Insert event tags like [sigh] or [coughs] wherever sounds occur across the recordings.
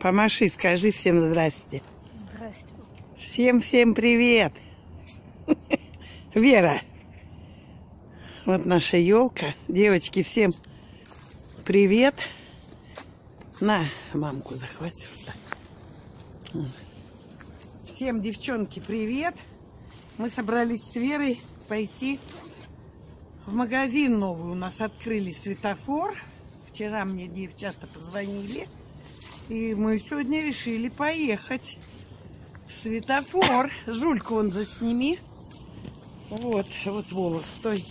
Помаши, скажи всем здрасте. Здрасте. Всем-всем привет. [laughs] Вера. Вот наша елка. Девочки, всем привет. На, мамку захватил. Всем, девчонки, привет. Мы собрались с Верой пойти в магазин новый. У нас открыли светофор. Вчера мне девчата позвонили. И мы сегодня решили поехать светофор. Жульку вон засними. Вот, вот волос, стой.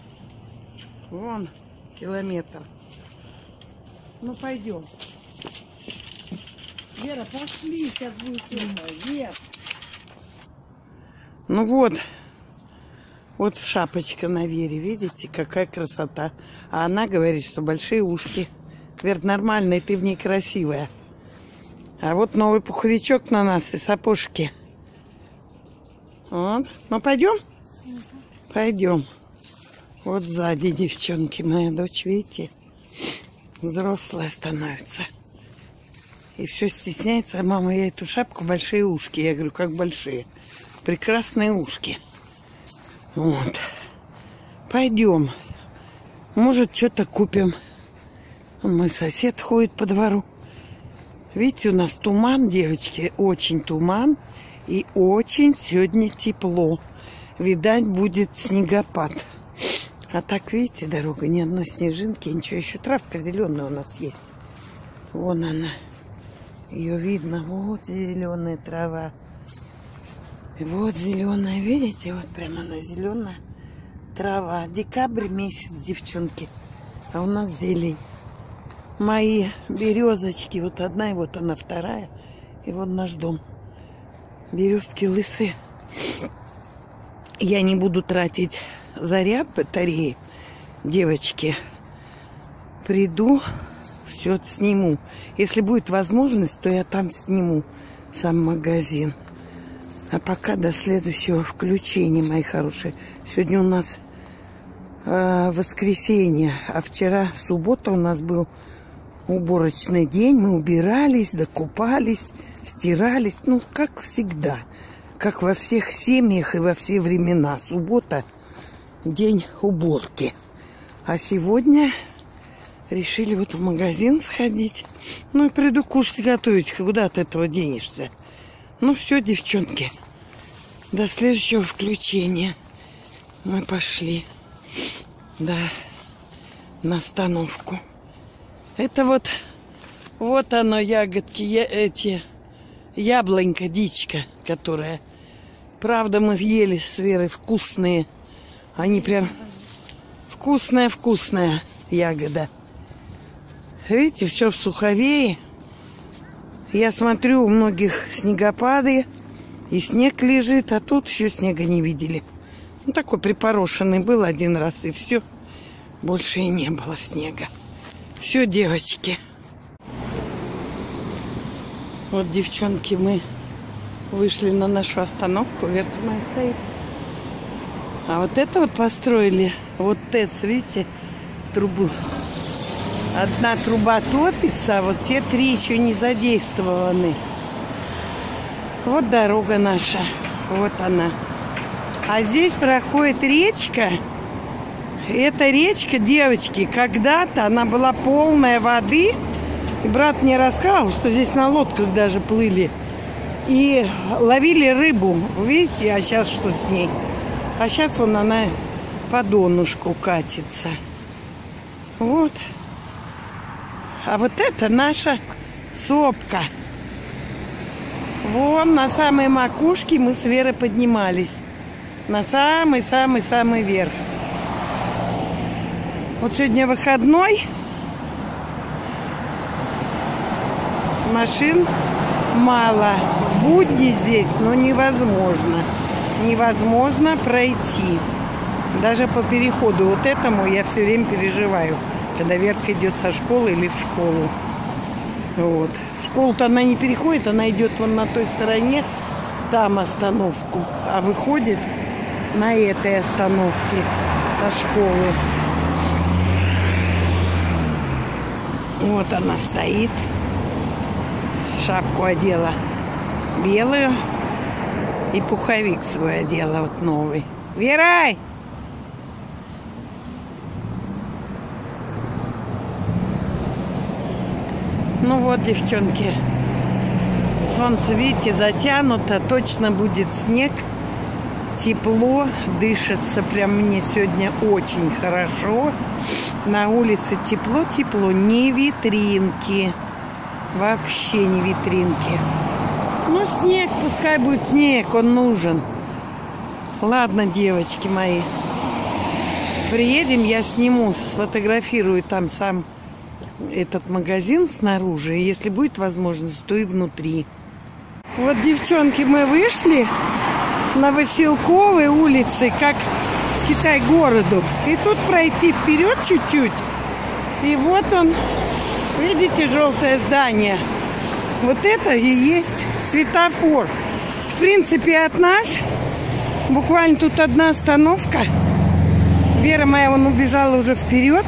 Вон, километр. Ну, пойдем. Вера, пошли, сейчас будет это. Вер. Ну вот, вот шапочка на Вере, видите, какая красота. А она говорит, что большие ушки. Вер, нормальная, ты в ней красивая. А вот новый пуховичок на нас и сапожки. Вот. Ну, пойдем? Пойдем. Вот сзади девчонки, моя дочь, видите, взрослая становится. И все стесняется. Мама, я эту шапку большие ушки. Я говорю, как большие? Прекрасные ушки. Вот. Пойдем. Может, что-то купим. Мой сосед ходит по двору. Видите, у нас туман, девочки, очень туман. И очень сегодня тепло. Видать, будет снегопад. А так, видите, дорога, ни одной снежинки, ничего. Еще травка зеленая у нас есть. Вон она. Ее видно. Вот зеленая трава. Вот зеленая, видите? Вот прямо она зеленая трава. Декабрь месяц, девчонки. А у нас зелень. Мои березочки. Вот одна, и вот она вторая. И вот наш дом. Березки лысые. Я не буду тратить заряд батареи, девочки. Приду, все сниму. Если будет возможность, то я там сниму сам магазин. А пока до следующего включения, мои хорошие. Сегодня у нас э, воскресенье, а вчера суббота у нас был уборочный день. Мы убирались, докупались, стирались. Ну, как всегда. Как во всех семьях и во все времена. Суббота – день уборки. А сегодня решили вот в магазин сходить. Ну и приду кушать готовить. Куда от этого денешься? Ну все, девчонки. До следующего включения. Мы пошли. Да, на остановку. Это вот, вот оно, ягодки, я, эти, яблонька, дичка, которая. Правда, мы ели с Верой вкусные. Они прям вкусная-вкусная ягода. Видите, все в суховее. Я смотрю, у многих снегопады, и снег лежит, а тут еще снега не видели. Ну, такой припорошенный был один раз, и все. Больше и не было снега. Все, девочки. Вот, девчонки, мы вышли на нашу остановку. Верка моя стоит. А вот это вот построили. Вот ТЭЦ, видите, трубу. Одна труба топится, а вот те три еще не задействованы. Вот дорога наша. Вот она. А здесь проходит речка. Эта речка, девочки, когда-то она была полная воды. И брат мне рассказал, что здесь на лодках даже плыли. И ловили рыбу. Видите, а сейчас что с ней? А сейчас вон она по донышку катится. Вот. А вот это наша сопка. Вон на самой макушке мы с Верой поднимались. На самый-самый-самый верх. Вот сегодня выходной. Машин мало. В будни здесь, но невозможно. Невозможно пройти. Даже по переходу вот этому я все время переживаю, когда Верка идет со школы или в школу. Вот. В школу-то она не переходит, она идет вон на той стороне, там остановку, а выходит на этой остановке со школы. Вот она стоит. шапку одела. Белую. И пуховик свой одела, вот новый. Верай! Ну вот, девчонки. Солнце, видите, затянуто. Точно будет снег. Тепло. Дышится прям мне сегодня очень хорошо. На улице тепло-тепло. Не витринки. Вообще не витринки. Ну, снег, пускай будет снег, он нужен. Ладно, девочки мои. Приедем, я сниму, сфотографирую там сам этот магазин снаружи. Если будет возможность, то и внутри. Вот, девчонки, мы вышли на Василковой улице, как Китай-городу. И тут пройти вперед чуть-чуть. И вот он, видите, желтое здание. Вот это и есть светофор. В принципе, от нас буквально тут одна остановка. Вера моя, вон убежала уже вперед.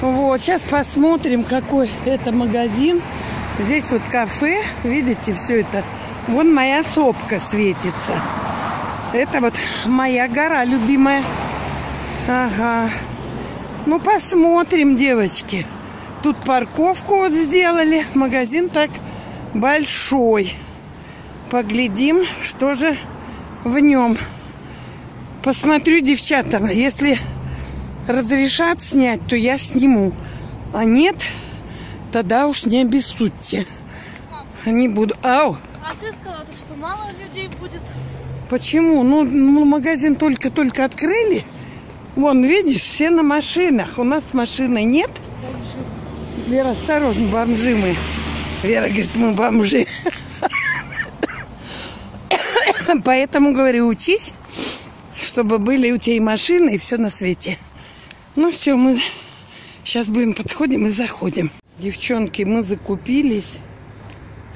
Вот, сейчас посмотрим, какой это магазин. Здесь вот кафе, видите, все это. Вон моя сопка светится. Это вот моя гора любимая. Ага. Ну, посмотрим, девочки. Тут парковку вот сделали. Магазин так большой. Поглядим, что же в нем. Посмотрю, девчата, если разрешат снять, то я сниму. А нет, тогда уж не обессудьте. Не буду. Ау! Ты сказала, что мало людей будет. Почему? Ну, ну магазин только-только открыли. Вон, видишь, все на машинах. У нас машины нет. Вера, осторожно, бомжи мы. Вера говорит, мы бомжи. Поэтому, говорю, учись, чтобы были у тебя и машины, и все на свете. Ну все, мы сейчас будем подходим и заходим. Девчонки, мы закупились.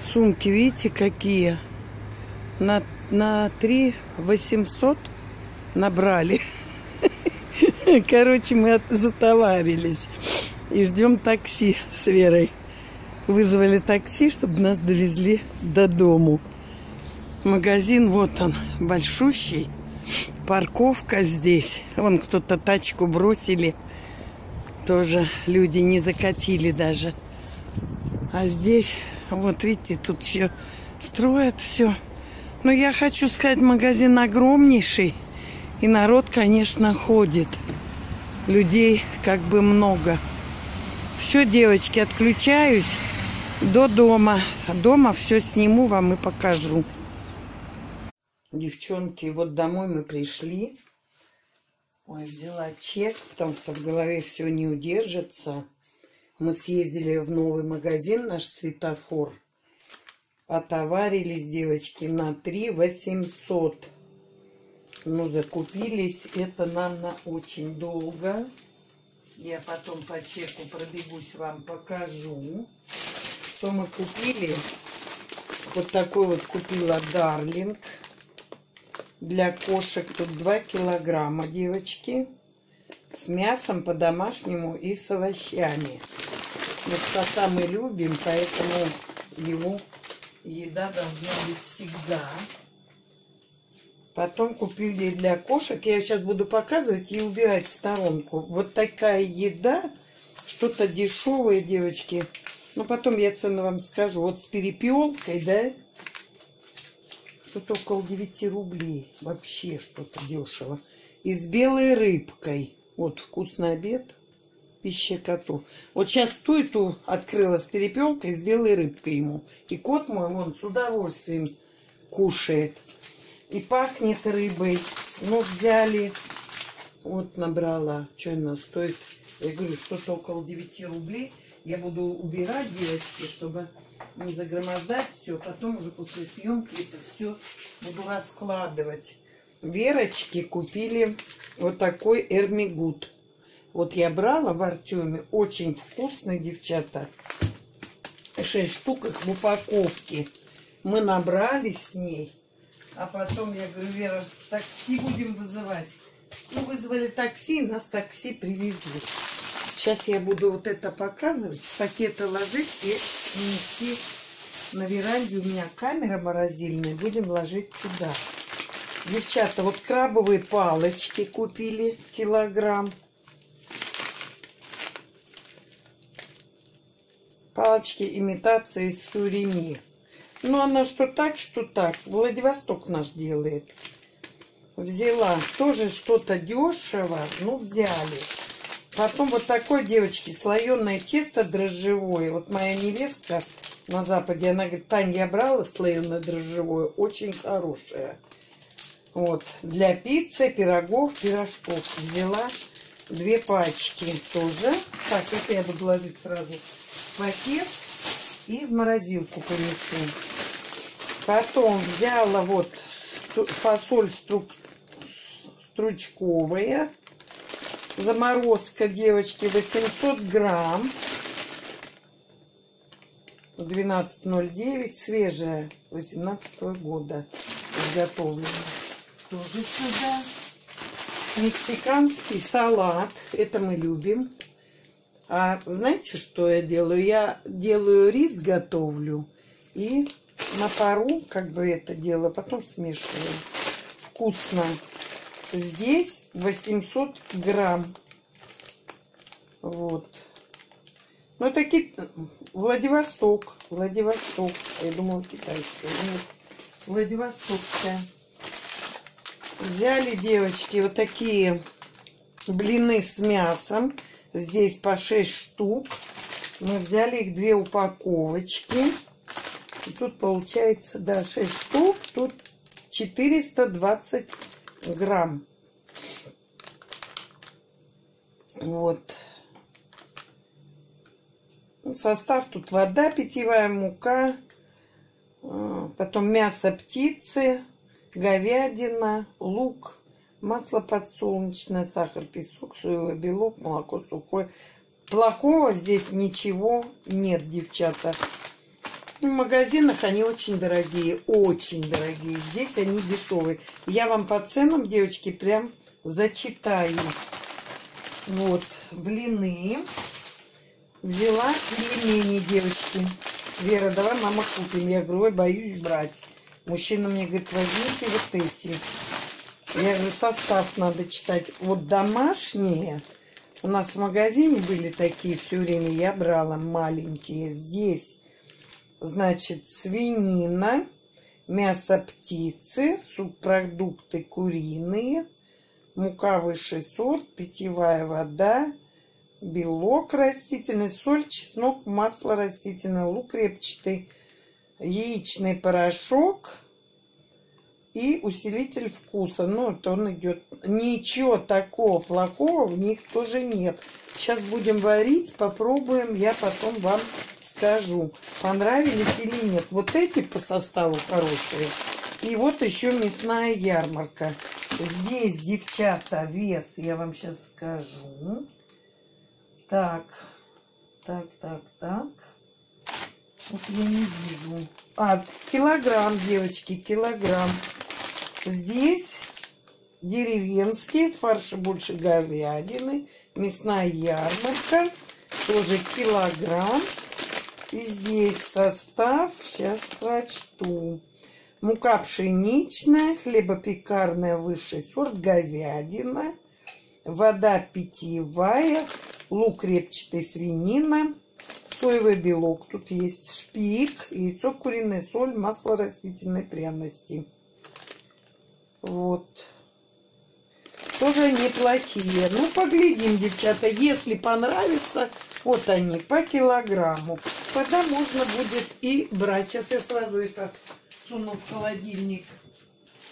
Сумки, видите, какие? На, на 3 800 набрали. [laughs] Короче, мы затоварились. И ждем такси с Верой. Вызвали такси, чтобы нас довезли до дому. Магазин, вот он, большущий парковка здесь. Вон кто-то тачку бросили. Тоже люди не закатили даже. А здесь, вот видите, тут еще строят все. Но я хочу сказать, магазин огромнейший. И народ, конечно, ходит. Людей как бы много. Все, девочки, отключаюсь до дома. Дома все сниму вам и покажу. Девчонки, вот домой мы пришли. Ой, взяла чек, потому что в голове все не удержится. Мы съездили в новый магазин, наш светофор. Отоварились, девочки, на 3 800. Ну, закупились. Это нам на очень долго. Я потом по чеку пробегусь, вам покажу, что мы купили. Вот такой вот купила Дарлинг. Для кошек тут 2 килограмма, девочки. С мясом по-домашнему и с овощами. Кота мы любим, поэтому ему еда должна быть всегда. Потом купили для кошек. Я сейчас буду показывать и убирать в сторонку. Вот такая еда. Что-то дешевое, девочки. Но потом я цену вам скажу. Вот с перепелкой, да, что-то около 9 рублей. Вообще что-то дешево. И с белой рыбкой. Вот вкусный обед. Пища коту. Вот сейчас ту и открыла с перепелкой, с белой рыбкой ему. И кот мой, вон, с удовольствием кушает. И пахнет рыбой. Ну, взяли. Вот набрала. Что она стоит? Я говорю, что-то около 9 рублей. Я буду убирать, девочки, чтобы не загромождать все. Потом уже после съемки это все буду раскладывать. Верочки купили вот такой Эрмигут. Вот я брала в Артеме. Очень вкусный, девчата. Шесть штук их в упаковке. Мы набрали с ней. А потом я говорю, Вера, такси будем вызывать. Ну, вызвали такси, нас такси привезли. Сейчас я буду вот это показывать, пакеты ложить и нести на веранде у меня камера морозильная. Будем ложить туда. Девчата, вот крабовые палочки купили килограмм. Палочки имитации сурими. Ну, она что так, что так. Владивосток наш делает. Взяла. Тоже что-то дешево. Ну, взяли. Потом вот такой, девочки, слоеное тесто дрожжевое. Вот моя невестка на Западе, она говорит, Таня, я брала слоеное дрожжевое. Очень хорошее. Вот. Для пиццы, пирогов, пирожков. Взяла две пачки тоже. Так, это я буду ложить сразу пакет и в морозилку понесу. Потом взяла вот фасоль струк... стручковая. Заморозка, девочки, 800 грамм. 12.09, свежая, 18 года изготовлена. Тоже сюда. Мексиканский салат, это мы любим. А знаете, что я делаю? Я делаю рис, готовлю и на пару как бы это делаю, потом смешиваю. Вкусно. Здесь 800 грамм. Вот. Ну, такие... Владивосток. Владивосток. Я думала, китайская. Нет. Владивостокская. Взяли, девочки, вот такие блины с мясом. Здесь по 6 штук. Мы взяли их две упаковочки. И тут получается, да, 6 штук. Тут 420 грамм. Вот. Состав тут вода, питьевая мука, а, потом мясо птицы, говядина, лук, масло подсолнечное, сахар, песок, соевый белок, молоко сухое. Плохого здесь ничего нет, девчата. В магазинах они очень дорогие, очень дорогие. Здесь они дешевые. Я вам по ценам, девочки, прям зачитаю. Вот, блины. Взяла пельмени, девочки. Вера, давай, мама, купим. Я говорю, ой, боюсь брать. Мужчина мне говорит, возьмите вот эти. Я говорю, состав надо читать. Вот домашние. У нас в магазине были такие все время. Я брала маленькие. Здесь, значит, свинина, мясо птицы, субпродукты куриные, мука высший сорт, питьевая вода, белок растительный, соль, чеснок, масло растительное, лук репчатый, яичный порошок и усилитель вкуса. Ну, это он идет. Ничего такого плохого в них тоже нет. Сейчас будем варить, попробуем, я потом вам скажу, понравились или нет. Вот эти по составу хорошие. И вот еще мясная ярмарка. Здесь, девчата, вес я вам сейчас скажу. Так, так, так, так. Вот я не вижу. А, килограмм, девочки, килограмм. Здесь деревенский, фарша больше говядины, мясная ярмарка, тоже килограмм. И здесь состав, сейчас прочту. Мука пшеничная, хлебопекарная высший сорт, говядина, вода питьевая, лук репчатый, свинина, соевый белок. Тут есть шпик, яйцо куриное, соль, масло растительной пряности. Вот. Тоже неплохие. Ну, поглядим, девчата. Если понравится, вот они, по килограмму. Тогда можно будет и брать. Сейчас я сразу это суну в холодильник.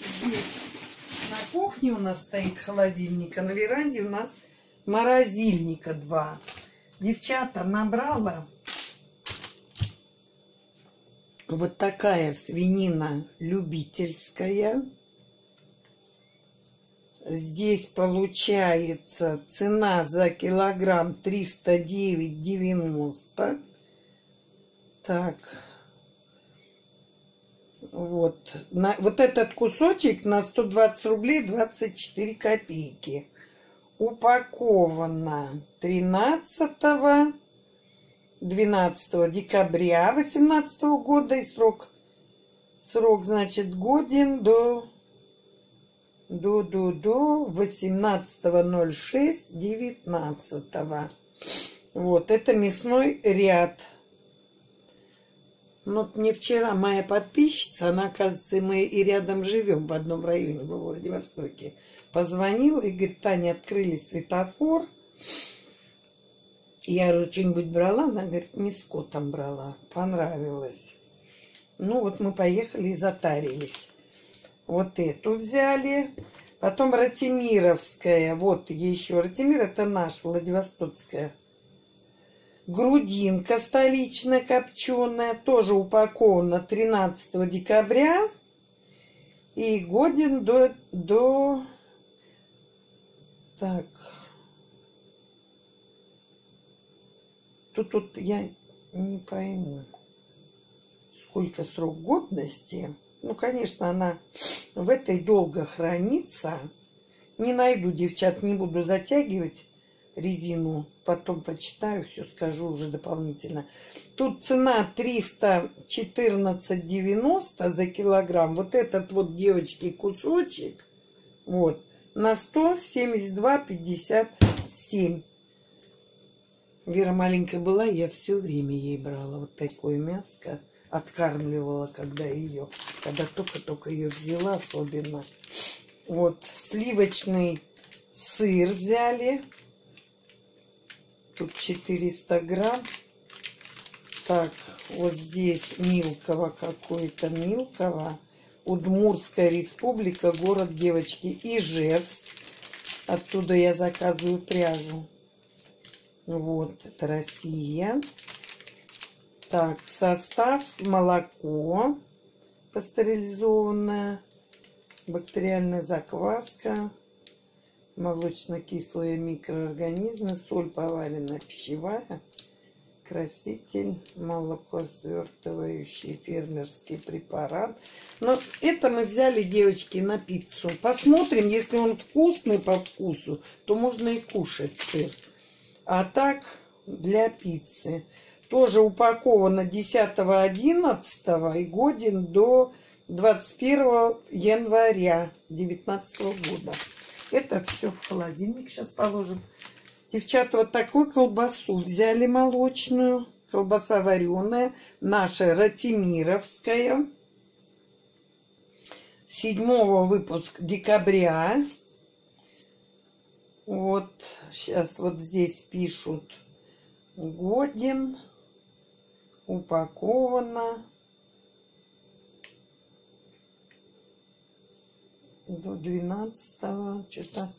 Здесь на кухне у нас стоит холодильник, а на веранде у нас морозильника два. Девчата, набрала вот такая свинина любительская. Здесь получается цена за килограмм 309,90. Так. Вот. На, вот этот кусочек на 120 рублей 24 копейки упаковано 13 12 декабря 2018 года и срок, срок значит, годен до, до, до, до 18.06.19. Вот, это мясной ряд. Ну, мне вчера моя подписчица, она, оказывается, мы и рядом живем в одном районе во Владивостоке, позвонила и говорит, Таня, открыли светофор. Я говорю, что-нибудь брала? Она говорит, миско там брала. Понравилось. Ну, вот мы поехали и затарились. Вот эту взяли. Потом Ратимировская. Вот еще. Ратимир это наш, Владивостокская. Грудинка столичная копченая. Тоже упакована 13 декабря. И годен до... до... Так. Тут, тут я не пойму, сколько срок годности. Ну, конечно, она в этой долго хранится. Не найду, девчат, не буду затягивать резину. Потом почитаю, все скажу уже дополнительно. Тут цена 314,90 за килограмм. Вот этот вот, девочки, кусочек, вот, на 172,57. Вера маленькая была, я все время ей брала вот такое мяско. Откармливала, когда ее, когда только-только ее взяла особенно. Вот, сливочный сыр взяли. Тут 400 грамм. Так, вот здесь Милково какой-то, Милково. Удмурская республика, город девочки Ижевск. Оттуда я заказываю пряжу. Вот, это Россия. Так, состав молоко пастеризованное, бактериальная закваска, молочно-кислые микроорганизмы, соль поваренная пищевая, краситель, молоко свертывающий фермерский препарат. Но это мы взяли, девочки, на пиццу. Посмотрим, если он вкусный по вкусу, то можно и кушать сыр. А так для пиццы. Тоже упаковано 10-11 и годен до 21 января 2019 года. Это все в холодильник сейчас положим. Девчата, вот такую колбасу взяли молочную. Колбаса вареная. Наша Ратимировская. Седьмого выпуск декабря. Вот сейчас вот здесь пишут годен, упаковано до 12 что-то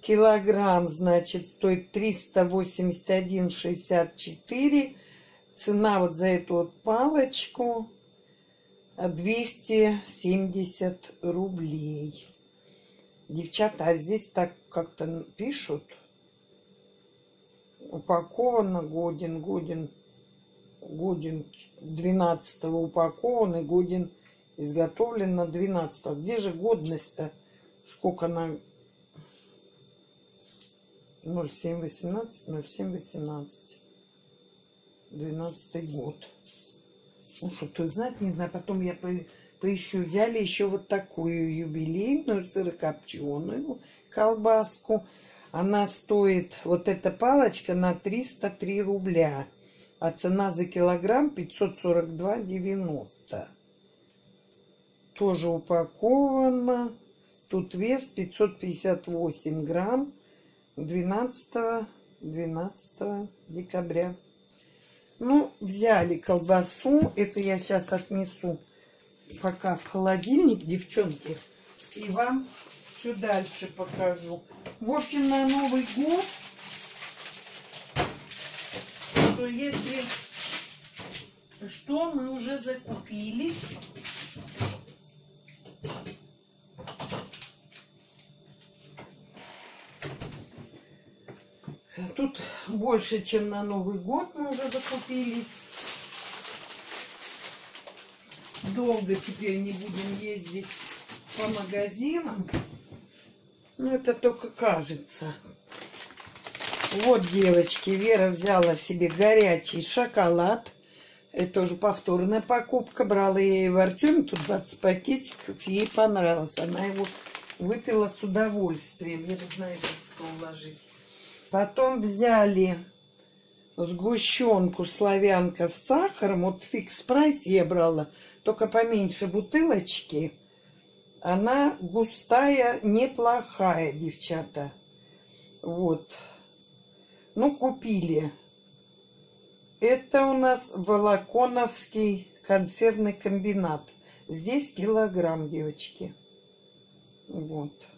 килограмм, значит, стоит 381,64. Цена вот за эту вот палочку 270 рублей. Девчата, а здесь так как-то пишут. Упаковано годен, годен, годен 12 упакован годен изготовлен на 12 Где же годность-то? Сколько на 0718, 0718. 12 год. Ну, что то знать, не знаю. Потом я поищу. Взяли еще вот такую юбилейную сырокопченую колбаску. Она стоит, вот эта палочка, на 303 рубля. А цена за килограмм 542,90. Тоже упакована. Тут вес 558 грамм. 12, 12 декабря. Ну, взяли колбасу. Это я сейчас отнесу пока в холодильник, девчонки, и вам все дальше покажу. В общем, на Новый год, что если что, мы уже закупили. Тут больше, чем на Новый год мы уже закупились долго теперь не будем ездить по магазинам. Но это только кажется. Вот, девочки, Вера взяла себе горячий шоколад. Это уже повторная покупка. Брала я в Артеме, тут 20 пакетиков. Ей понравилось. Она его выпила с удовольствием. Я не знаю, как стол ложить. Потом взяли сгущенку славянка с сахаром. Вот фикс прайс я брала, только поменьше бутылочки. Она густая, неплохая, девчата. Вот. Ну, купили. Это у нас Волоконовский консервный комбинат. Здесь килограмм, девочки. Вот.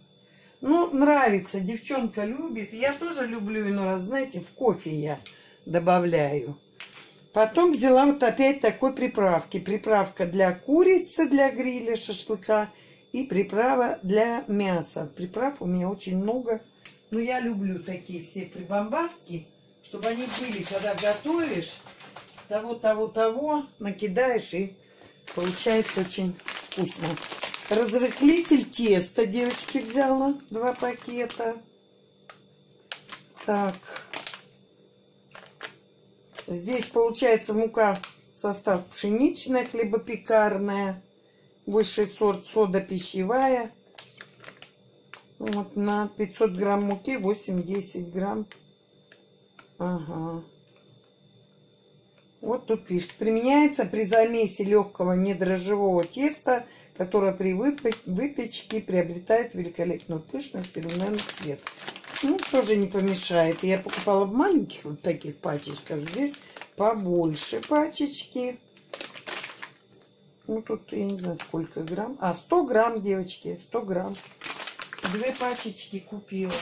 Ну, нравится. Девчонка любит. Я тоже люблю иной раз, знаете, в кофе я добавляю. Потом взяла вот опять такой приправки. Приправка для курицы, для гриля, шашлыка. И приправа для мяса. Приправ у меня очень много. Но я люблю такие все прибамбаски, чтобы они были, когда готовишь, того, того, того, накидаешь и получается очень вкусно. Разрыхлитель теста девочки взяла. Два пакета. Так. Здесь получается мука состав пшеничная, хлебопекарная, высший сорт сода пищевая. Вот на 500 грамм муки 8-10 грамм. Ага. Вот тут пишет. Применяется при замесе легкого недрожжевого теста, которое при выпечке приобретает великолепную пышность, переменный цвет. Ну, тоже не помешает. Я покупала в маленьких вот таких пачечках. Здесь побольше пачечки. Ну, тут я не знаю, сколько грамм. А, 100 грамм, девочки, 100 грамм. Две пачечки купила.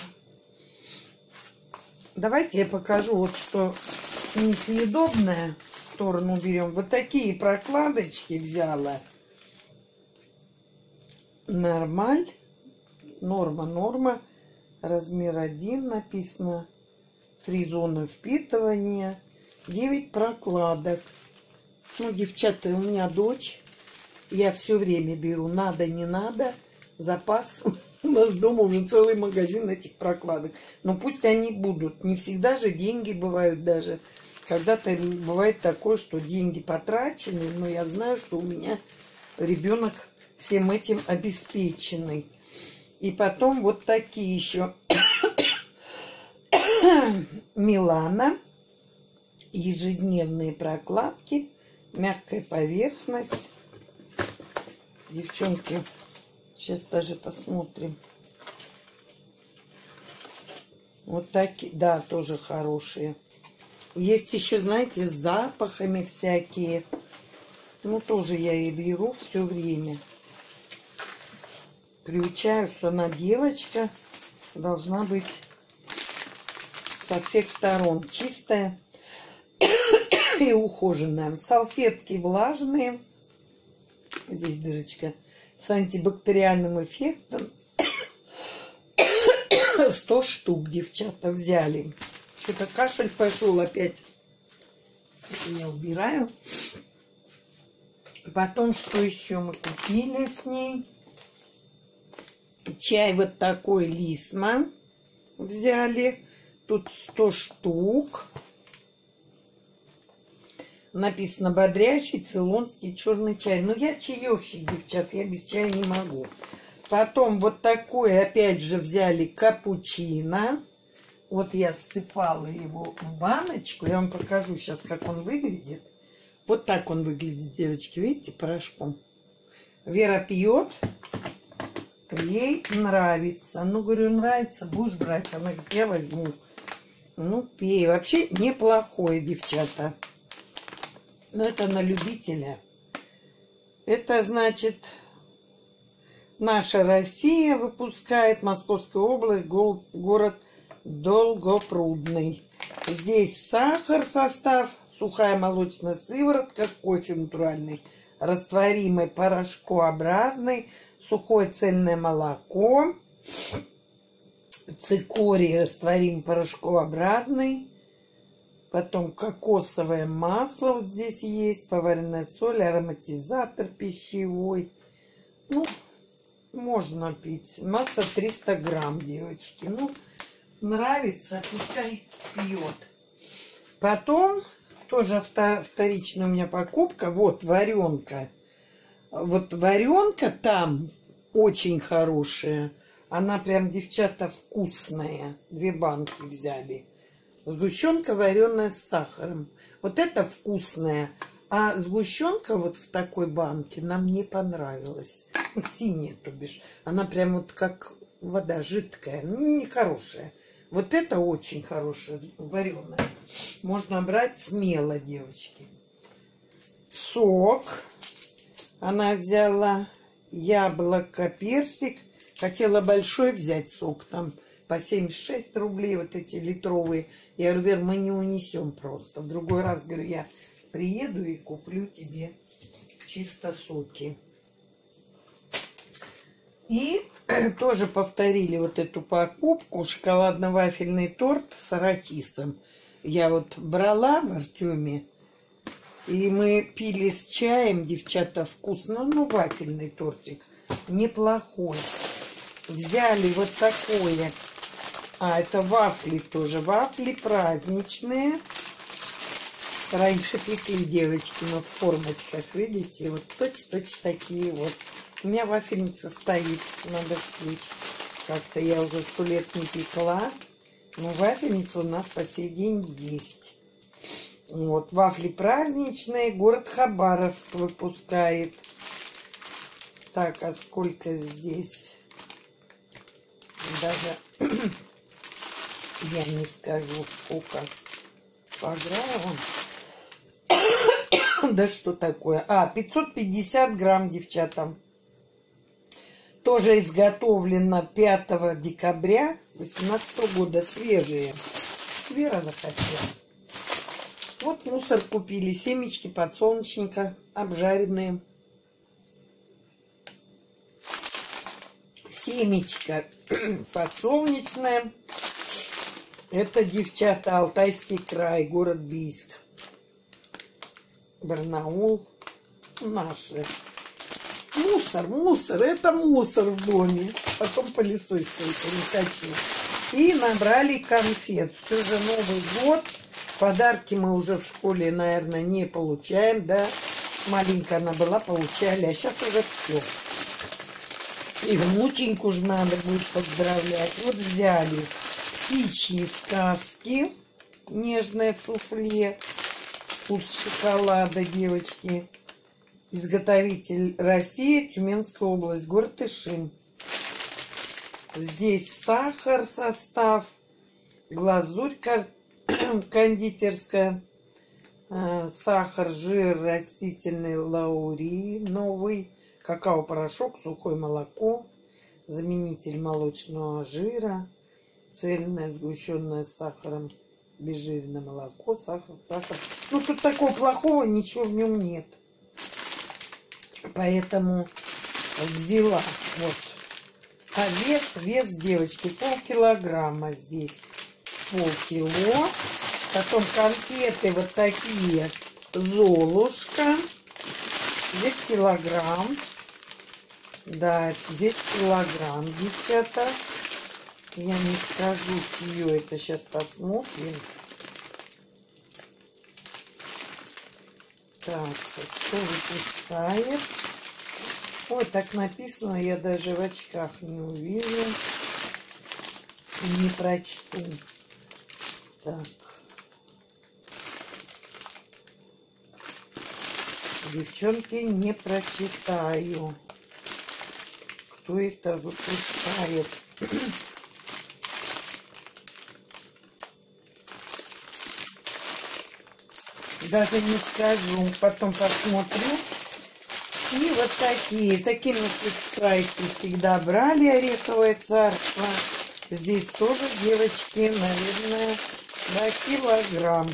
Давайте я покажу, вот что несъедобное. В сторону берем. Вот такие прокладочки взяла. Нормаль. Норма, норма. Размер 1 написано. Три зоны впитывания. 9 прокладок. Ну, девчата, у меня дочь. Я все время беру. Надо, не надо. Запас. [laughs] У нас дома уже целый магазин этих прокладок. Но пусть они будут. Не всегда же деньги бывают даже. Когда-то бывает такое, что деньги потрачены. Но я знаю, что у меня ребенок всем этим обеспеченный. И потом вот такие еще [coughs] Милана. Ежедневные прокладки. Мягкая поверхность. Девчонки, сейчас даже посмотрим. Вот такие, да, тоже хорошие. Есть еще, знаете, с запахами всякие. Ну, тоже я и беру все время приучаю, что она девочка должна быть со всех сторон чистая [coughs] и ухоженная. Салфетки влажные. Здесь дырочка. С антибактериальным эффектом. [coughs] 100 штук девчата взяли. Что-то кашель пошел опять. Я убираю. Потом, что еще мы купили с ней? Чай вот такой Лисма взяли. Тут 100 штук. Написано бодрящий цейлонский черный чай. Но я чаевщик, девчат, я без чая не могу. Потом вот такой опять же взяли капучино. Вот я сыпала его в баночку. Я вам покажу сейчас, как он выглядит. Вот так он выглядит, девочки. Видите, порошком. Вера пьет. Ей нравится. Ну, говорю, нравится, будешь брать. Она говорит, я возьму. Ну, пей. Вообще неплохой, девчата. Но это на любителя. Это значит, наша Россия выпускает Московская область, город Долгопрудный. Здесь сахар, состав, сухая молочная сыворотка, кофе натуральный, растворимый порошкообразный, сухое цельное молоко, цикорий растворим порошкообразный, потом кокосовое масло вот здесь есть, поваренная соль, ароматизатор пищевой. Ну, можно пить. Масса 300 грамм, девочки. Ну, нравится, пускай пьет. Потом тоже вторичная у меня покупка. Вот варенка. Вот варенка там очень хорошая. Она прям, девчата, вкусная. Две банки взяли. Сгущенка вареная с сахаром. Вот это вкусная. А сгущенка вот в такой банке нам не понравилась. Синяя, то бишь. Она прям вот как вода жидкая. Ну, нехорошая. Вот это очень хорошая, вареная. Можно брать смело, девочки. Сок. Она взяла яблоко, персик. Хотела большой взять сок. Там по 76 рублей вот эти литровые. Я говорю, Вер, мы не унесем просто. В другой раз, говорю, я приеду и куплю тебе чисто соки. И [clears throat] тоже повторили вот эту покупку. Шоколадно-вафельный торт с арахисом. Я вот брала в Артеме. И мы пили с чаем, девчата, вкусно. Ну, вафельный тортик. Неплохой. Взяли вот такое. А, это вафли тоже. Вафли праздничные. Раньше пекли девочки, но в формочках, видите? Вот точно-точно такие вот. У меня вафельница стоит, надо свечь. Как-то я уже сто лет не пекла. Но вафельница у нас по сей день есть. Вот, вафли праздничные. Город Хабаровск выпускает. Так, а сколько здесь? Даже [clears throat] я не скажу, сколько по граммам. [clears throat] да что такое? А, 550 грамм, девчата тоже изготовлено 5 декабря 2018 года. Свежие. Вера захотела. Вот мусор купили. Семечки подсолнечника обжаренные. Семечка [clears throat] подсолнечная. Это, девчата, Алтайский край, город Бийск. Барнаул. Наши. Мусор, мусор, это мусор в доме. Потом пылесосить только не хочу. И набрали конфет. Все же Новый год. Подарки мы уже в школе, наверное, не получаем, да. Маленькая она была, получали, а сейчас уже все. И внученьку же надо будет поздравлять. Вот взяли птичьи сказки, нежное суфле, вкус шоколада, девочки. Изготовитель России, Тюменская область, город Ишим. Здесь сахар, состав, глазурь [clears throat] кондитерская, э, сахар, жир растительный лаурий новый, какао-порошок, сухое молоко, заменитель молочного жира, цельное, сгущенное с сахаром, безжирное молоко, сахар, сахар. Ну, тут такого плохого ничего в нем нет. Поэтому взяла. Вот. А вес, вес девочки полкилограмма здесь. Полкило. Потом конфеты вот такие. Золушка. Здесь килограмм. Да, здесь килограмм, девчата. Я не скажу, чье это. Сейчас посмотрим. Так, что выпускает? Ой, так написано, я даже в очках не увижу. Не прочту. Так. Девчонки, не прочитаю. Кто это выпускает? [clears throat] Даже не скажу. Потом посмотрю. И вот такие. Такими спрайсы всегда брали ореховое царство. Здесь тоже, девочки, наверное, на килограмм.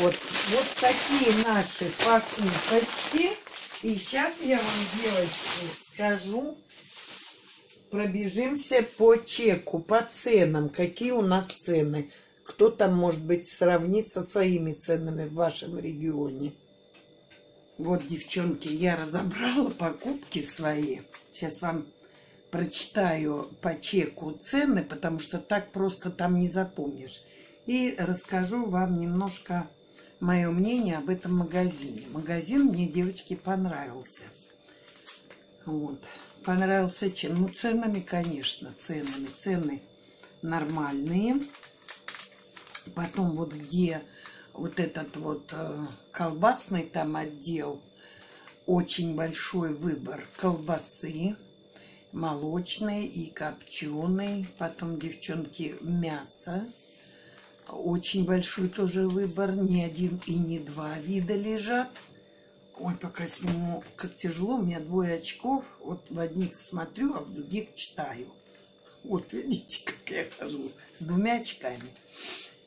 Вот. Вот такие наши покупочки. И сейчас я вам, девочки, скажу, пробежимся по чеку, по ценам. Какие у нас цены кто там, может быть, сравнит со своими ценами в вашем регионе. Вот, девчонки, я разобрала покупки свои. Сейчас вам прочитаю по чеку цены, потому что так просто там не запомнишь. И расскажу вам немножко мое мнение об этом магазине. Магазин мне, девочки, понравился. Вот. Понравился чем? Ну, ценами, конечно, ценами. Цены нормальные. Потом вот где вот этот вот э, колбасный там отдел, очень большой выбор колбасы, молочной и копченой. Потом, девчонки, мясо. Очень большой тоже выбор. Не один и не два вида лежат. Ой, пока сниму, как тяжело. У меня двое очков. Вот в одних смотрю, а в других читаю. Вот видите, как я хожу с двумя очками.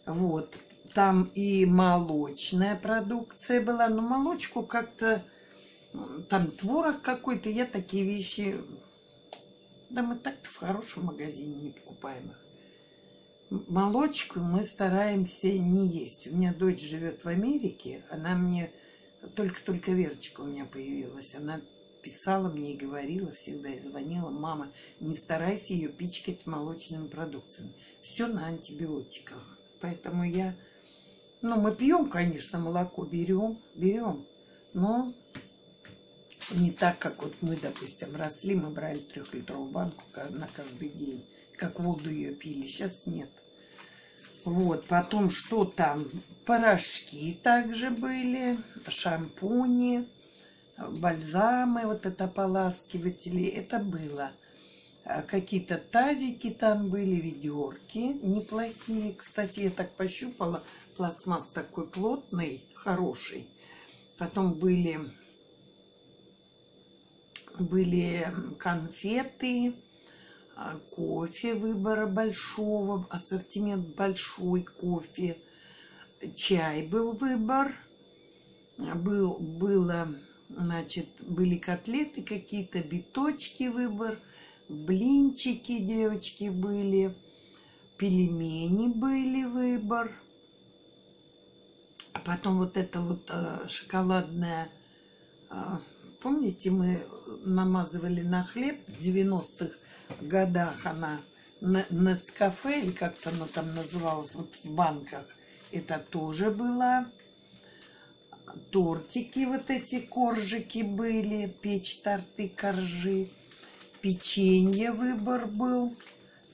Вот. Там и молочная продукция была. Но молочку как-то... Там творог какой-то. Я такие вещи... Да мы так-то в хорошем магазине не покупаем их. Молочку мы стараемся не есть. У меня дочь живет в Америке. Она мне... Только-только Верочка у меня появилась. Она писала мне и говорила всегда, и звонила, мама, не старайся ее пичкать молочными продуктами. Все на антибиотиках. Поэтому я... Ну, мы пьем, конечно, молоко, берем, берем. Но не так, как вот мы, допустим, росли, мы брали трехлитровую банку на каждый день, как воду ее пили. Сейчас нет. Вот, потом что там? Порошки также были, шампуни, бальзамы, вот это ополаскиватели, это было. А какие-то тазики там были, ведерки неплохие. Кстати, я так пощупала, пластмасс такой плотный, хороший. Потом были, были конфеты, а, кофе выбора большого, ассортимент большой кофе. Чай был выбор. Был, было Значит, были котлеты какие-то, биточки выбор, блинчики девочки были, пельмени были выбор. А потом вот это вот э, шоколадная, э, помните, мы намазывали на хлеб в 90-х годах она на кафе или как-то она там называлась, вот в банках. Это тоже было тортики вот эти коржики были, печь торты, коржи, печенье выбор был,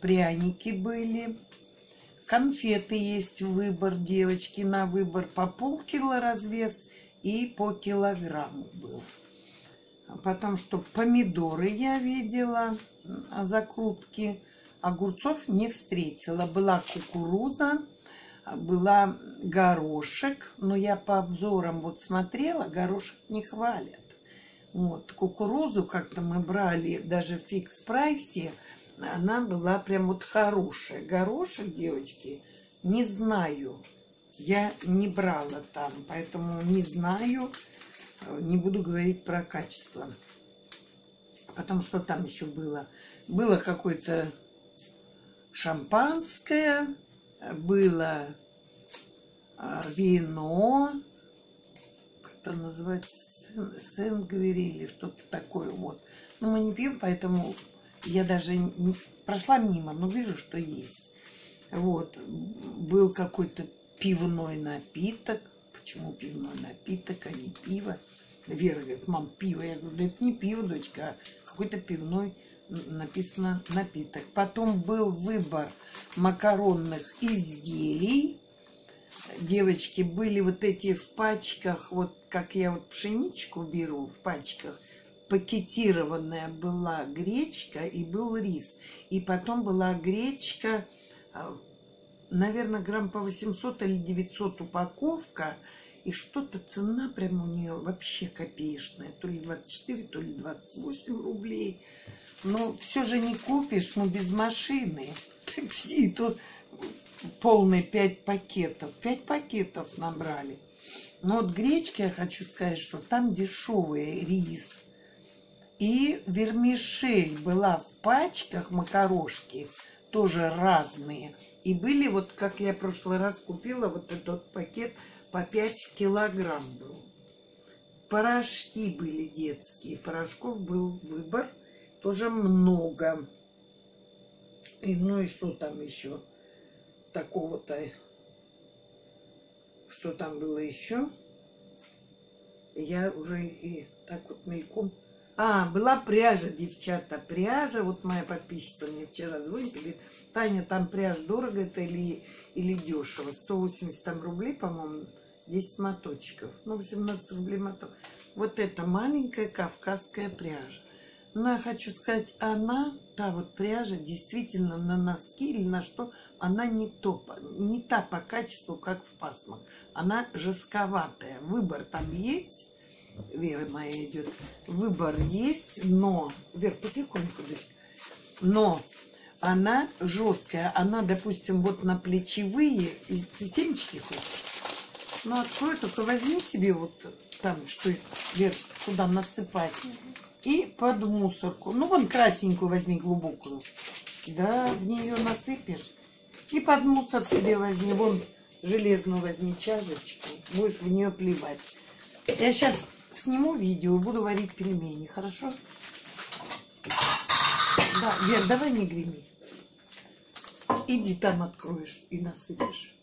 пряники были, конфеты есть выбор, девочки, на выбор по полкило развес и по килограмму был. Потом, что помидоры я видела, закрутки, огурцов не встретила. Была кукуруза, была горошек, но я по обзорам вот смотрела, горошек не хвалят. Вот, кукурузу как-то мы брали даже в фикс-прайсе, она была прям вот хорошая. Горошек, девочки, не знаю. Я не брала там, поэтому не знаю, не буду говорить про качество. Потом что там еще было? Было какое-то шампанское, было а, вино, как это называется, сенгвери или что-то такое вот. Но мы не пьем, поэтому я даже не, прошла мимо, но вижу, что есть. Вот, был какой-то пивной напиток. Почему пивной напиток, а не пиво? Вера говорит, мам, пиво. Я говорю, да это не пиво, дочка, а какой-то пивной написано напиток. Потом был выбор макаронных изделий. Девочки, были вот эти в пачках, вот как я вот пшеничку беру в пачках, пакетированная была гречка и был рис. И потом была гречка, а, наверное, грамм по 800 или 900 упаковка. И что-то цена прям у нее вообще копеечная. То ли 24, то ли 28 рублей. Но все же не купишь, ну без машины. [laughs] Такси тут полный 5 пакетов. 5 пакетов набрали. Но вот гречка, я хочу сказать, что там дешевый рис. И вермишель была в пачках, макарошки, тоже разные. И были вот, как я в прошлый раз купила, вот этот пакет по 5 килограмм был. Порошки были детские, порошков был выбор. тоже много. И ну и что там еще такого-то? Что там было еще? Я уже и так вот мельком. А, была пряжа, девчата, пряжа. Вот моя подписчица мне вчера звонит и говорит, Таня, там пряжа дорого это или, или дешево? 180 там рублей, по-моему, 10 моточков. Ну, 18 рублей моток. Вот это маленькая кавказская пряжа. Но я хочу сказать, она, та вот пряжа, действительно на носки или на что, она не, то, не та по качеству, как в пасмах. Она жестковатая. Выбор там есть, Вера моя идет. Выбор есть, но... Вер, потихоньку, дочка. Но она жесткая. Она, допустим, вот на плечевые... И ты семечки хочешь? Ну, открой, только возьми себе вот там, что Вер, куда насыпать. И под мусорку. Ну, вон красненькую возьми, глубокую. Да, в нее насыпешь. И под мусор себе возьми. Вон железную возьми чашечку. Будешь в нее плевать. Я сейчас сниму видео, буду варить пельмени, хорошо? Да, Вер, давай не греми. Иди там откроешь и насыпешь.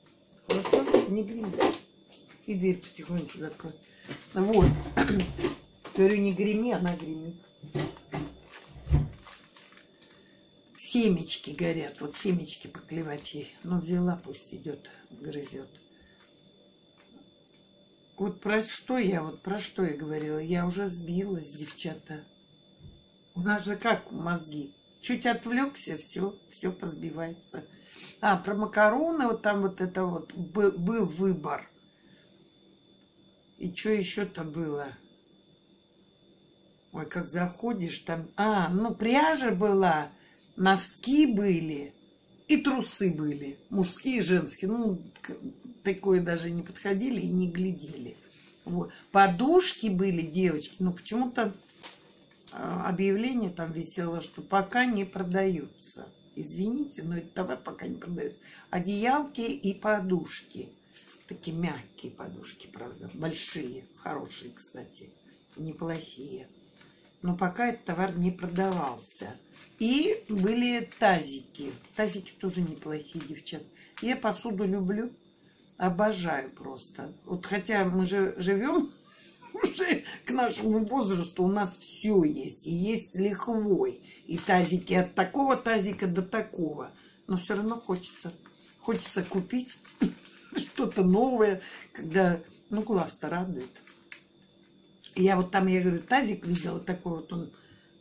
Хорошо? Не греми. И дверь потихоньку закрой. Вот. [clears throat] Говорю, не греми, она гремит. Семечки горят. Вот семечки поклевать ей. Ну, взяла, пусть идет, грызет. Вот про что я, вот про что я говорила? Я уже сбилась, девчата. У нас же как мозги? Чуть отвлекся, все, все позбивается. А, про макароны, вот там вот это вот был выбор. И что еще-то было? Ой, как заходишь там. А, ну пряжа была, носки были и трусы были. Мужские и женские. Ну, такое даже не подходили и не глядели. Вот. Подушки были, девочки, но почему-то а, объявление там висело, что пока не продаются. Извините, но это товар пока не продается. Одеялки и подушки. Такие мягкие подушки, правда. Большие, хорошие, кстати. Неплохие. Но пока этот товар не продавался. И были тазики. Тазики тоже неплохие, девчат. Я посуду люблю. Обожаю просто. Вот хотя мы же живем [laughs] уже к нашему возрасту, у нас все есть. И есть лихвой. И тазики от такого тазика до такого. Но все равно хочется. Хочется купить [laughs] [laughs] что-то новое, когда, ну, глаз-то радует. Я вот там, я говорю, тазик видела такой вот он,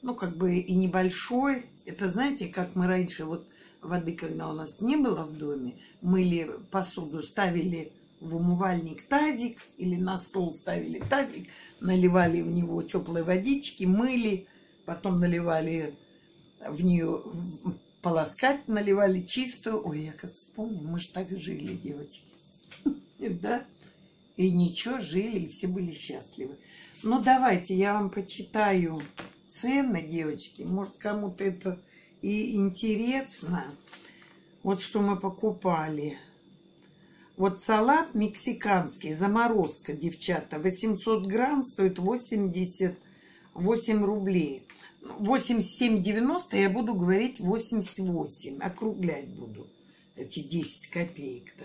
ну, как бы и небольшой. Это, знаете, как мы раньше вот воды, когда у нас не было в доме, мыли посуду, ставили в умывальник тазик или на стол ставили тазик, наливали в него теплой водички, мыли, потом наливали в нее полоскать, наливали чистую. Ой, я как вспомню, мы же так жили, девочки. Да? И ничего, жили, и все были счастливы. Ну, давайте я вам почитаю цены, девочки. Может, кому-то это и интересно. Вот что мы покупали. Вот салат мексиканский, заморозка, девчата, 800 грамм стоит 88 рублей. 87,90 я буду говорить 88, округлять буду эти 10 копеек-то.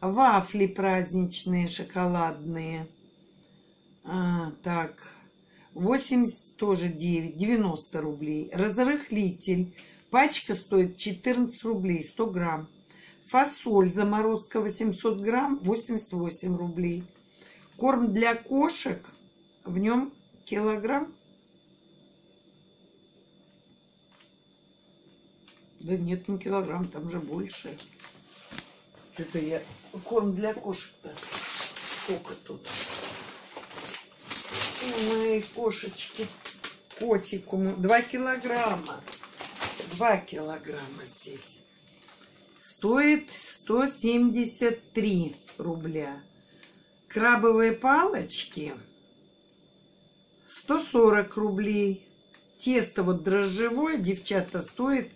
Вафли праздничные, шоколадные. А, так, 80 тоже 9, 90 рублей. Разрыхлитель. Пачка стоит 14 рублей, 100 грамм. Фасоль заморозка 800 грамм, 88 рублей. Корм для кошек, в нем килограмм. Да нет, не килограмм, там же больше. Это я... Корм для кошек-то. Сколько тут? моей кошечки, котику, два килограмма. Два килограмма здесь. Стоит 173 рубля. Крабовые палочки 140 рублей. Тесто вот дрожжевое, девчата, стоит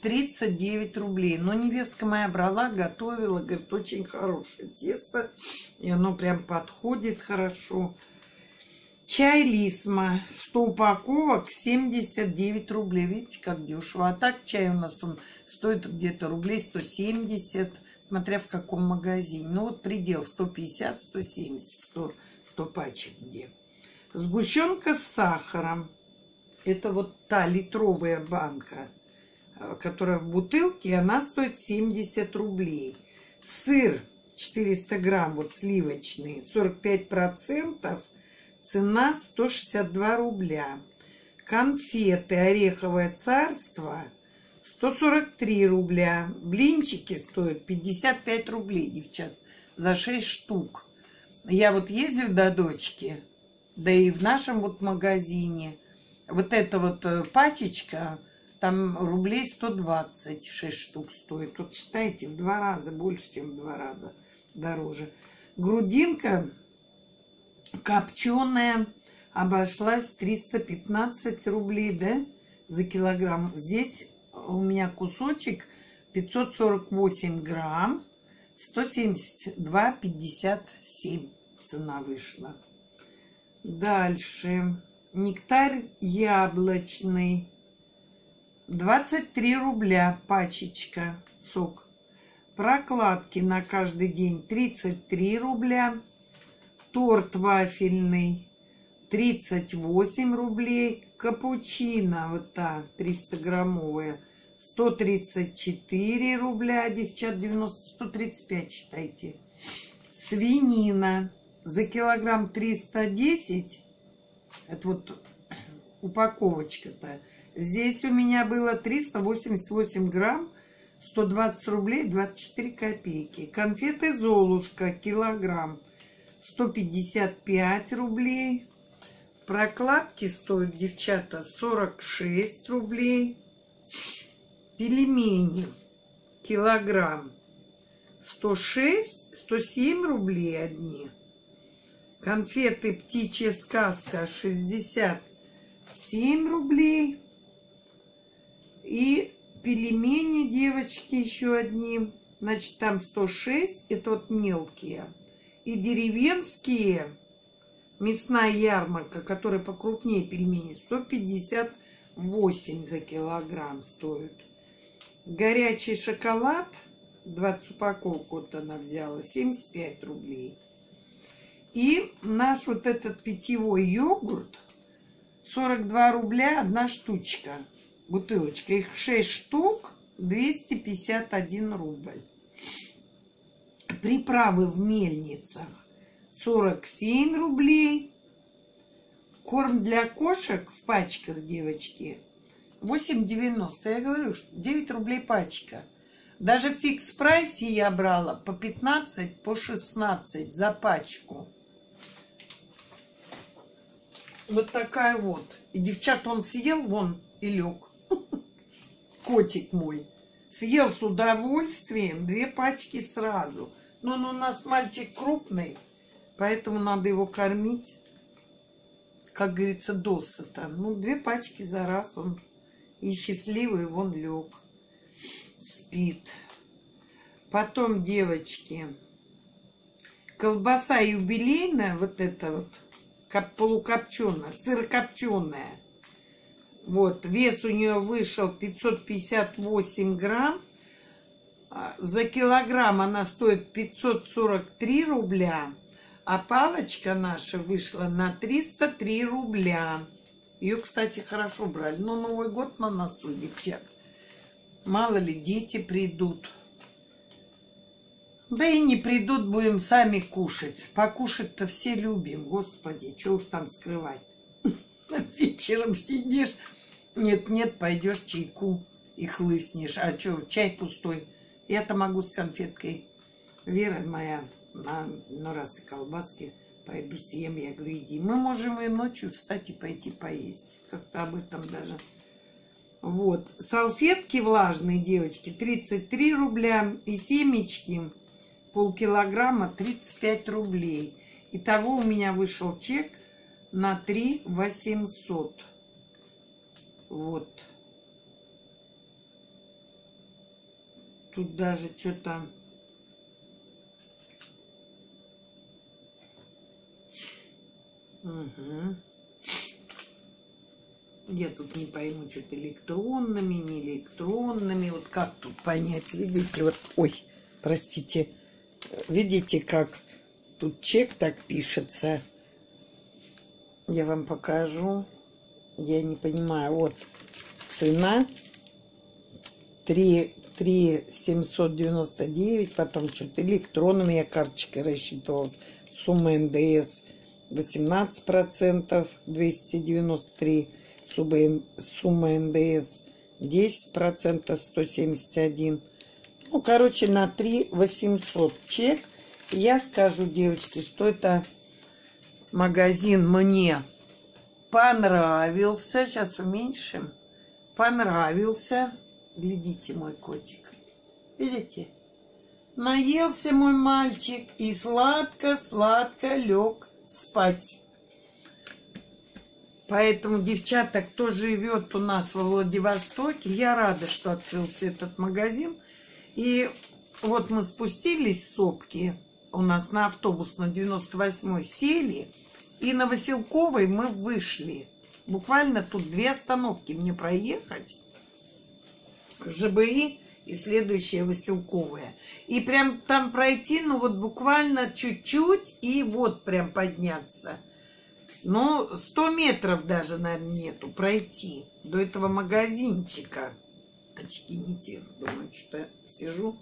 39 рублей. Но невестка моя брала, готовила, говорит, очень хорошее тесто. И оно прям подходит хорошо. Чай Лисма. 100 упаковок 79 рублей. Видите, как дешево. А так чай у нас он стоит где-то рублей 170, смотря в каком магазине. Ну вот предел 150, 170, 100, 100 пачек где. Сгущенка с сахаром. Это вот та литровая банка, которая в бутылке, она стоит 70 рублей. Сыр 400 грамм, вот сливочный, 45 процентов, цена 162 рубля. Конфеты «Ореховое царство» 143 рубля. Блинчики стоят 55 рублей, девчат, за 6 штук. Я вот ездила до дочки, да и в нашем вот магазине. Вот эта вот э, пачечка, там рублей 126 штук стоит. Тут считайте, в два раза, больше, чем в два раза дороже. Грудинка копченая обошлась 315 рублей, да, за килограмм. Здесь у меня кусочек 548 грамм, 172,57 цена вышла. Дальше. Нектар яблочный. 23 рубля пачечка сок. Прокладки на каждый день 33 рубля. Торт вафельный 38 рублей. Капучино вот та 300 граммовая 134 рубля, девчат 90, 135 считайте. Свинина за килограмм 310. Это вот упаковочка-то. Здесь у меня было 388 грамм, 120 рублей 24 копейки. Конфеты Золушка, килограмм, 155 рублей. Прокладки стоят, девчата, 46 рублей. Пельмени, килограмм, 106, 107 рублей одни. Конфеты «Птичья сказка» 67 рублей. И пельмени, девочки, еще одни. Значит, там 106, это вот мелкие. И деревенские, мясная ярмарка, которая покрупнее пельмени, 158 за килограмм стоит. Горячий шоколад, 20 упаковок вот она взяла, 75 рублей. И наш вот этот питьевой йогурт 42 рубля одна штучка, бутылочка. Их 6 штук, 251 рубль. Приправы в мельницах 47 рублей. Корм для кошек в пачках, девочки, 8,90. Я говорю, что 9 рублей пачка. Даже в фикс прайсе я брала по 15, по 16 за пачку. Вот такая вот. И девчат он съел вон и лег. Котик мой. Съел с удовольствием две пачки сразу. Но он у нас мальчик крупный, поэтому надо его кормить, как говорится, досыта. Ну, две пачки за раз он и счастливый вон лег. Спит. Потом, девочки, колбаса юбилейная, вот эта вот, полукопченая, сырокопченая. Вот, вес у нее вышел 558 грамм. А, за килограмм она стоит 543 рубля. А палочка наша вышла на 303 рубля. Ее, кстати, хорошо брали. Но Новый год на носу, девчат. Мало ли, дети придут. Да и не придут, будем сами кушать. Покушать-то все любим, господи, что уж там скрывать. [laughs] Вечером сидишь, нет-нет, пойдешь чайку и хлыстнешь. А что, чай пустой. Я-то могу с конфеткой. Вера моя, на, ну раз и колбаски, пойду съем. Я говорю, иди. Мы можем и ночью встать и пойти поесть. Как-то об этом даже. Вот. Салфетки влажные, девочки, 33 рубля. И семечки полкилограмма 35 рублей. Итого у меня вышел чек на 3 800. Вот. Тут даже что-то... Угу. Я тут не пойму, что-то электронными, не электронными. Вот как тут понять? Видите, вот, ой, простите. Видите, как тут чек так пишется? Я вам покажу. Я не понимаю. Вот цена 3, 3 799, потом что-то электронными я карточкой рассчитывала. Сумма НДС 18%, 293 сумма НДС 10%, 171. Ну, короче, на 3 800 чек. Я скажу, девочки, что это магазин мне понравился. Сейчас уменьшим. Понравился. Глядите, мой котик. Видите? Наелся мой мальчик и сладко-сладко лег спать. Поэтому, девчата, кто живет у нас во Владивостоке, я рада, что открылся этот магазин. И вот мы спустились с сопки, у нас на автобус на 98-й сели, и на Василковой мы вышли. Буквально тут две остановки мне проехать. ЖБИ и следующая Василковая. И прям там пройти, ну вот буквально чуть-чуть, и вот прям подняться. Ну, 100 метров даже, наверное, нету пройти до этого магазинчика. Очки не те. Думаю, что сижу.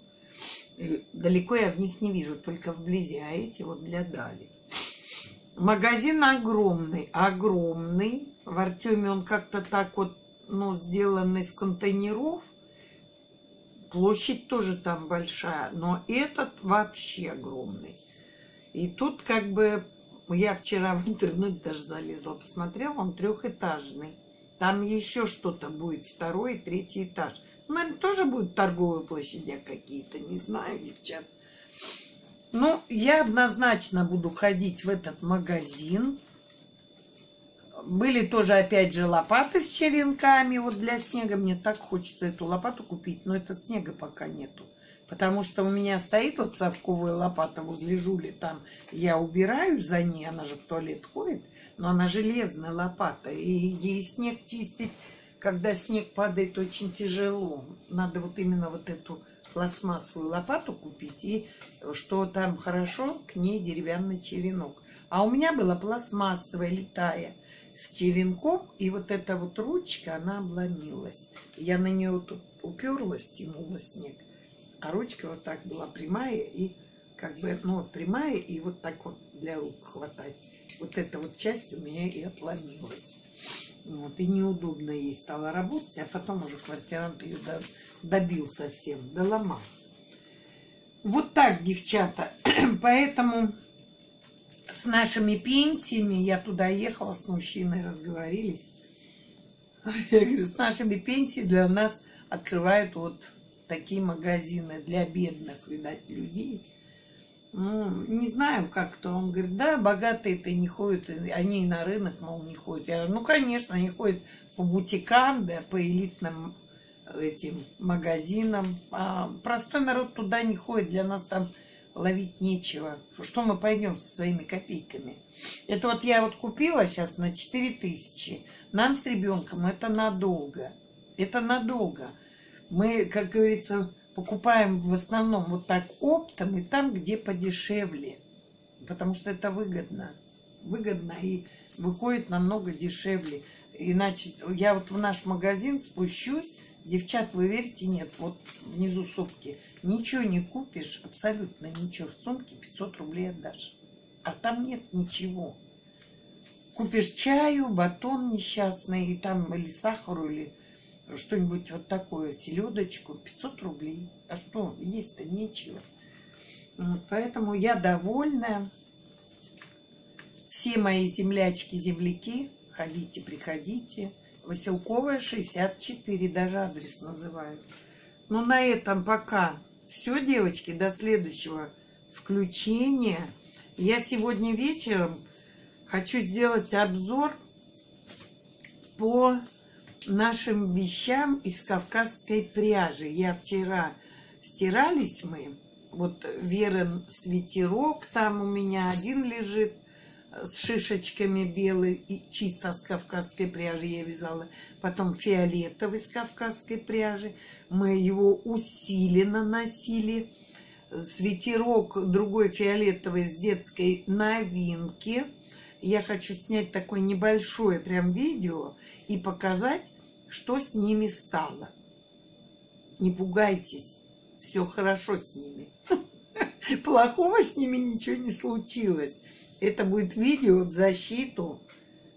Далеко я в них не вижу, только вблизи. А эти вот для дали. Магазин огромный, огромный. В Артеме он как-то так вот, ну, сделан из контейнеров. Площадь тоже там большая, но этот вообще огромный. И тут как бы я вчера в интернет даже залезла, посмотрела, он трехэтажный. Там еще что-то будет, второй третий этаж. Ну, наверное, тоже будут торговые площади какие-то, не знаю, девчат. Ну, я однозначно буду ходить в этот магазин. Были тоже, опять же, лопаты с черенками. Вот для снега мне так хочется эту лопату купить, но это снега пока нету. Потому что у меня стоит вот совковая лопата возле Жули, там я убираю за ней, она же в туалет ходит, но она железная лопата, и ей снег чистить, когда снег падает, очень тяжело. Надо вот именно вот эту пластмассовую лопату купить, и что там хорошо, к ней деревянный черенок. А у меня была пластмассовая, летая, с черенком, и вот эта вот ручка, она обломилась. Я на нее тут уперлась, тянула снег. А ручка вот так была прямая и как бы, ну прямая и вот так вот для рук хватать. Вот эта вот часть у меня и отломилась. Вот, и неудобно ей стало работать, а потом уже квартирант ее добил совсем, доломал. Вот так, девчата. [clears throat] Поэтому с нашими пенсиями я туда ехала, с мужчиной разговорились. [laughs] Я говорю, с нашими пенсиями для нас открывают вот такие магазины для бедных, видать, людей. Ну, не знаю, как то. Он говорит, да, богатые-то не ходят, они и на рынок, мол, не ходят. Я говорю, ну, конечно, они ходят по бутикам, да, по элитным этим магазинам. А простой народ туда не ходит, для нас там ловить нечего. Что мы пойдем со своими копейками? Это вот я вот купила сейчас на 4 тысячи. Нам с ребенком это надолго. Это надолго мы, как говорится, покупаем в основном вот так оптом и там, где подешевле. Потому что это выгодно. Выгодно и выходит намного дешевле. Иначе я вот в наш магазин спущусь, девчат, вы верите, нет, вот внизу сумки, ничего не купишь, абсолютно ничего. В сумке 500 рублей отдашь. А там нет ничего. Купишь чаю, батон несчастный, и там или сахару, или что-нибудь вот такое, селедочку, 500 рублей. А что, есть-то нечего. Поэтому я довольна. Все мои землячки-земляки, ходите, приходите. Василковая, 64, даже адрес называют. Ну, на этом пока все, девочки, до следующего включения. Я сегодня вечером хочу сделать обзор по нашим вещам из кавказской пряжи. Я вчера стирались мы. Вот Верен свитерок там у меня один лежит. с шишечками белый и чисто с кавказской пряжи я вязала. Потом фиолетовый с кавказской пряжи. Мы его усиленно носили. Свитерок другой фиолетовый с детской новинки. Я хочу снять такое небольшое прям видео и показать, что с ними стало. Не пугайтесь, все хорошо с ними. [laughs] Плохого с ними ничего не случилось. Это будет видео в защиту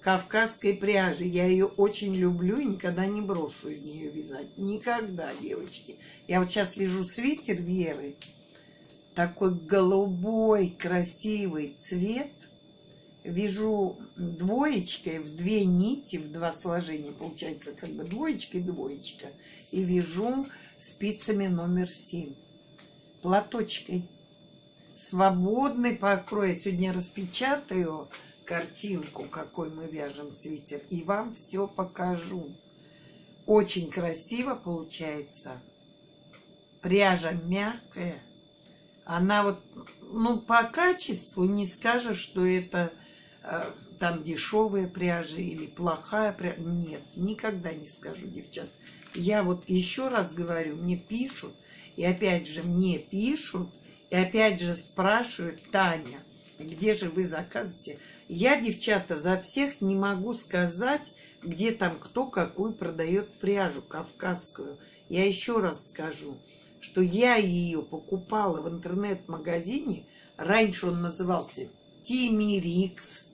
кавказской пряжи. Я ее очень люблю и никогда не брошу из нее вязать. Никогда, девочки. Я вот сейчас вяжу свитер Веры. Такой голубой, красивый цвет. Вяжу двоечкой в две нити, в два сложения. Получается как бы двоечка и двоечка. И вяжу спицами номер семь. Платочкой свободный покрой. Я сегодня распечатаю картинку, какой мы вяжем свитер, и вам все покажу. Очень красиво получается. Пряжа мягкая. Она вот, ну, по качеству не скажешь, что это там дешевая пряжа или плохая пряжа. Нет, никогда не скажу, девчат. Я вот еще раз говорю, мне пишут, и опять же мне пишут, и опять же спрашивают, Таня, где же вы заказываете? Я, девчата, за всех не могу сказать, где там кто какую продает пряжу кавказскую. Я еще раз скажу, что я ее покупала в интернет-магазине. Раньше он назывался Тимирикс.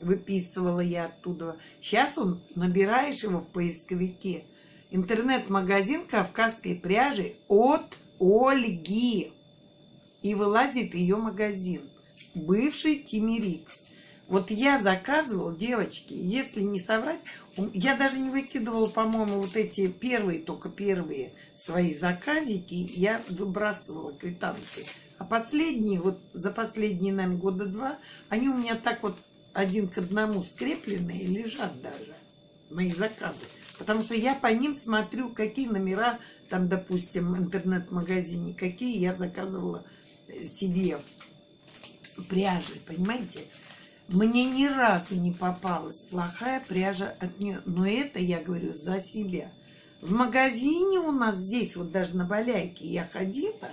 Выписывала я оттуда. Сейчас он, набираешь его в поисковике. Интернет-магазин кавказской пряжи от Ольги и вылазит ее магазин. Бывший Тимирикс. Вот я заказывал, девочки, если не соврать, я даже не выкидывала, по-моему, вот эти первые, только первые свои заказики, я выбрасывала квитанции. А последние, вот за последние, наверное, года два, они у меня так вот один к одному скрепленные лежат даже, мои заказы. Потому что я по ним смотрю, какие номера там, допустим, в интернет-магазине, какие я заказывала себе пряжи, понимаете? Мне ни разу не попалась плохая пряжа от нее. Но это я говорю за себя. В магазине у нас здесь, вот даже на Валяйке, я ходила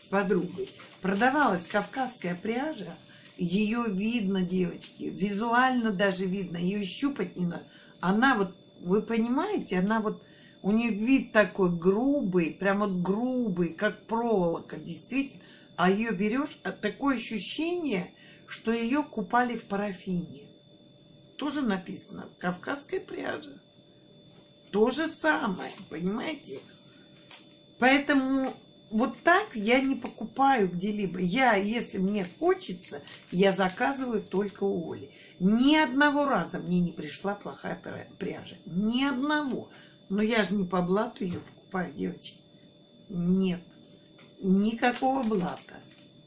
с подругой, продавалась кавказская пряжа. Ее видно, девочки, визуально даже видно, ее щупать не надо. Она вот, вы понимаете, она вот, у нее вид такой грубый, прям вот грубый, как проволока, действительно а ее берешь, а такое ощущение, что ее купали в парафине. Тоже написано, кавказская пряжа. То же самое, понимаете? Поэтому вот так я не покупаю где-либо. Я, если мне хочется, я заказываю только у Оли. Ни одного раза мне не пришла плохая пряжа. Ни одного. Но я же не по блату ее покупаю, девочки. Нет никакого блата.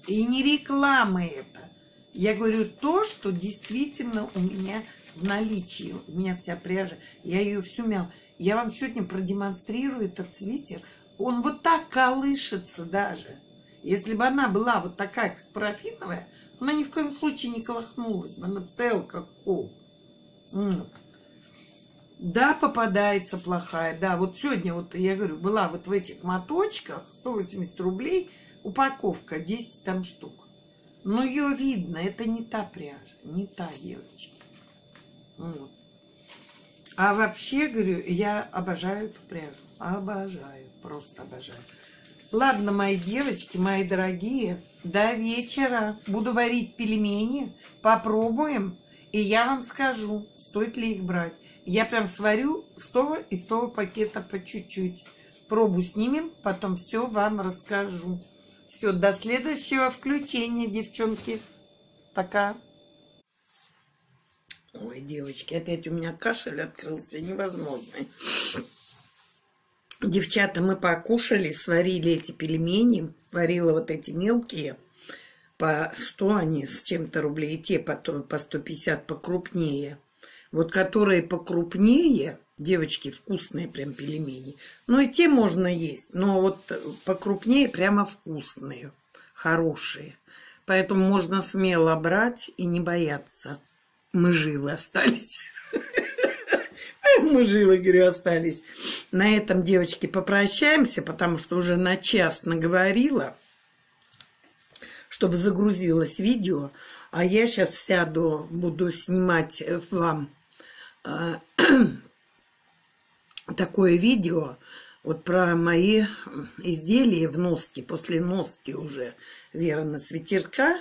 И не реклама это. Я говорю то, что действительно у меня в наличии. У меня вся пряжа. Я ее всю мяла. Я вам сегодня продемонстрирую этот свитер. Он вот так колышется даже. Если бы она была вот такая, как парафиновая, она ни в коем случае не колохнулась бы. Она стояла как кол. Да, попадается плохая. Да, вот сегодня, вот я говорю, была вот в этих моточках 180 рублей упаковка, 10 там штук. Но ее видно, это не та пряжа, не та девочка. Вот. А вообще, говорю, я обожаю эту пряжу. Обожаю, просто обожаю. Ладно, мои девочки, мои дорогие, до вечера буду варить пельмени, попробуем, и я вам скажу, стоит ли их брать. Я прям сварю 100 и 100 пакета по чуть-чуть. Пробу снимем, потом все вам расскажу. Все, до следующего включения, девчонки. Пока. Ой, девочки, опять у меня кашель открылся, невозможный. Девчата, мы покушали, сварили эти пельмени, варила вот эти мелкие, по 100 они с чем-то рублей, и те по, по 150 покрупнее. Вот которые покрупнее, девочки, вкусные прям пельмени. Ну и те можно есть, но вот покрупнее прямо вкусные, хорошие. Поэтому можно смело брать и не бояться. Мы живы остались. [laughs] Мы живы, говорю, остались. На этом, девочки, попрощаемся, потому что уже на час наговорила, чтобы загрузилось видео. А я сейчас сяду, буду снимать вам э, [clears throat] такое видео вот про мои изделия в носке, после носки уже, верно, с ветерка.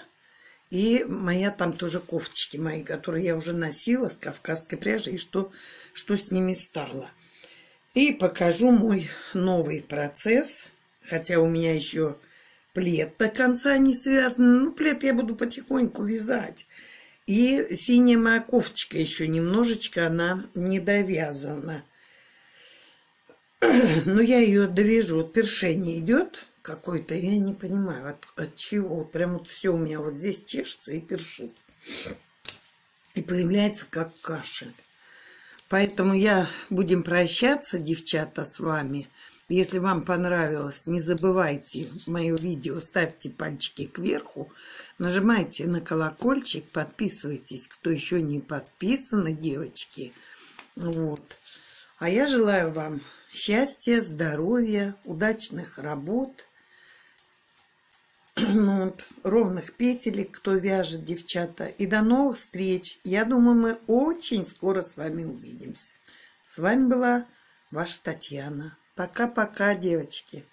И моя там тоже кофточки мои, которые я уже носила с кавказской пряжи, и что, что с ними стало. И покажу мой новый процесс, хотя у меня еще плед до конца не связан. Ну, плед я буду потихоньку вязать. И синяя моя кофточка еще немножечко, она не довязана. [clears throat] Но я ее довяжу. Вот першение идет какой-то, я не понимаю, от, от чего. Прям вот все у меня вот здесь чешется и першит. И появляется как кашель. Поэтому я будем прощаться, девчата, с вами. Если вам понравилось, не забывайте мое видео, ставьте пальчики кверху, нажимайте на колокольчик, подписывайтесь, кто еще не подписан, девочки. Вот. А я желаю вам счастья, здоровья, удачных работ, [clears throat] ну, вот, ровных петелек, кто вяжет, девчата. И до новых встреч. Я думаю, мы очень скоро с вами увидимся. С вами была ваша Татьяна. Пока-пока, девочки.